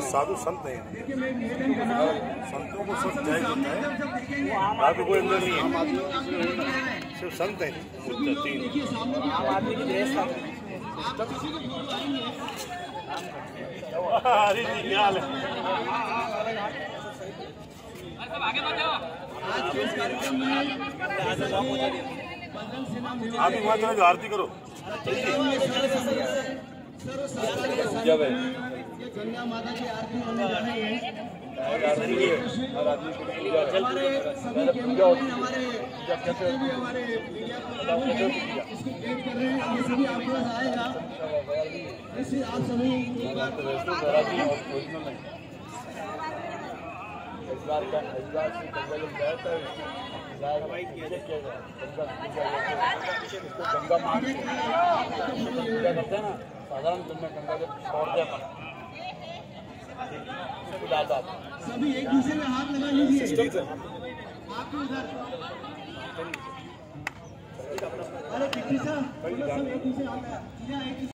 साधु संत है। संतों को सब जय होता है, बाकी कोई अंदर नहीं है। सिर्फ़ संत है। आप वहाँ चले जाओ आरती करो। जब है गंगा माता की आरती होने जा रही है। हमारे सभी कैमरे हमारे जितने भी हमारे मीडिया इसको कर रहे हैं। ये सभी आपके पास आएगा। इससे आप सभी एक बार हैं ना साधारण गंगा हैं अपन दादा सभी एक दूसरे में हाथ लगा लीजिए। आपके उधर। अरे किसी सा सब एक दूसरे हाथ